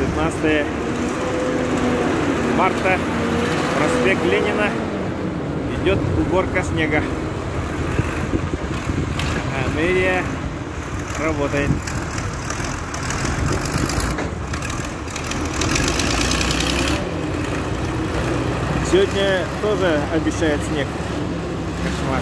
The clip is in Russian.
19 марта, проспект Ленина, идет уборка снега. А мэрия работает. Сегодня тоже обещает снег. Кошмар.